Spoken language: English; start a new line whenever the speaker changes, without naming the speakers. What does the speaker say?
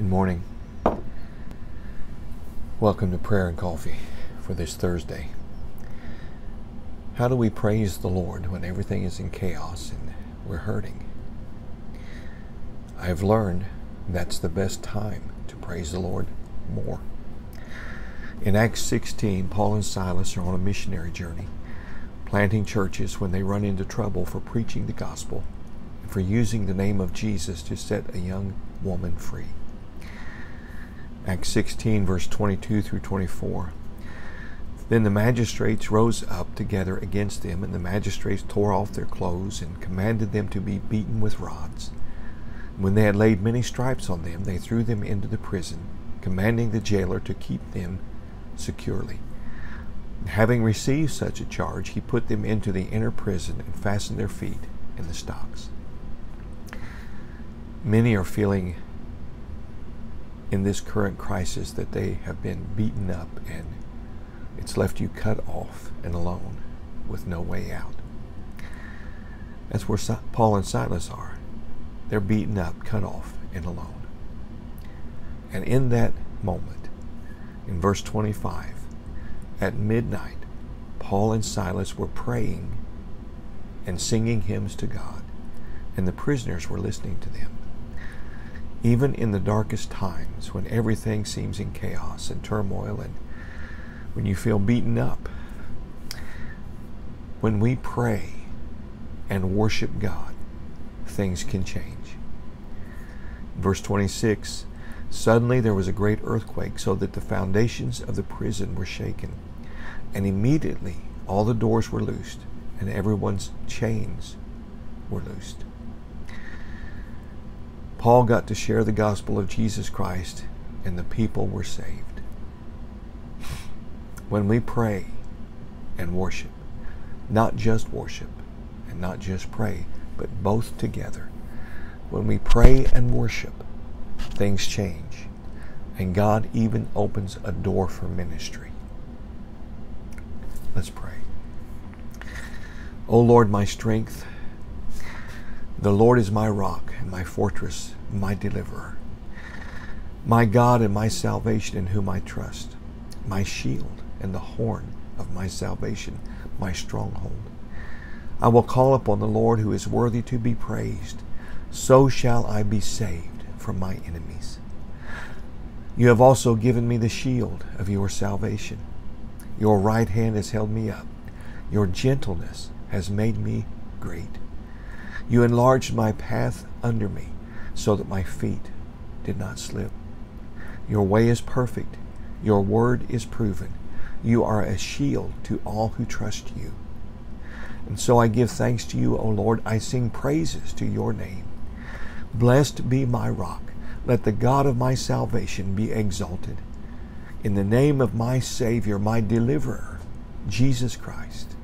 Good morning. Welcome to Prayer and Coffee for this Thursday. How do we praise the Lord when everything is in chaos and we're hurting? I've learned that's the best time to praise the Lord more. In Acts 16, Paul and Silas are on a missionary journey, planting churches when they run into trouble for preaching the gospel and for using the name of Jesus to set a young woman free. Acts 16, verse 22 through 24. Then the magistrates rose up together against them, and the magistrates tore off their clothes and commanded them to be beaten with rods. When they had laid many stripes on them, they threw them into the prison, commanding the jailer to keep them securely. Having received such a charge, he put them into the inner prison and fastened their feet in the stocks. Many are feeling in this current crisis that they have been beaten up and it's left you cut off and alone with no way out. That's where Paul and Silas are. They're beaten up, cut off, and alone. And in that moment, in verse 25, at midnight, Paul and Silas were praying and singing hymns to God, and the prisoners were listening to them. Even in the darkest times, when everything seems in chaos and turmoil, and when you feel beaten up, when we pray and worship God, things can change. Verse 26 Suddenly there was a great earthquake, so that the foundations of the prison were shaken. And immediately all the doors were loosed, and everyone's chains were loosed. Paul got to share the gospel of Jesus Christ, and the people were saved. When we pray and worship, not just worship and not just pray, but both together, when we pray and worship, things change, and God even opens a door for ministry. Let's pray. O Lord, my strength, the Lord is my rock and my fortress, my deliverer, my God and my salvation in whom I trust, my shield and the horn of my salvation, my stronghold. I will call upon the Lord who is worthy to be praised. So shall I be saved from my enemies. You have also given me the shield of your salvation. Your right hand has held me up. Your gentleness has made me great. You enlarged my path under me so that my feet did not slip. Your way is perfect. Your word is proven. You are a shield to all who trust you. And so I give thanks to you, O Lord. I sing praises to your name. Blessed be my rock. Let the God of my salvation be exalted. In the name of my Savior, my deliverer, Jesus Christ.